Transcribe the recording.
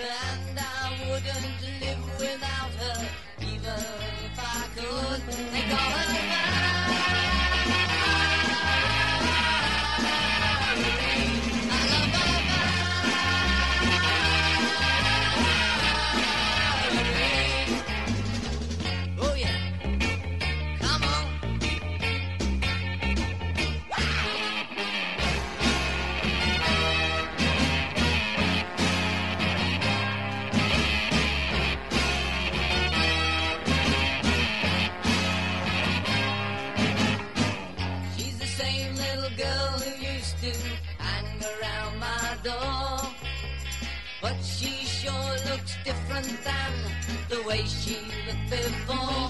and I wouldn't live without her, even if I could. looks different than the way she looked before.